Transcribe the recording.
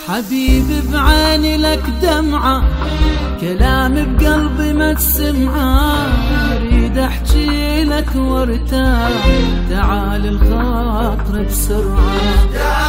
حبيبي بعيني لك دمعة كلام بقلبي ما تسمعه. أريد أحكي لك وارتاح تعال الخاطر بسرعة.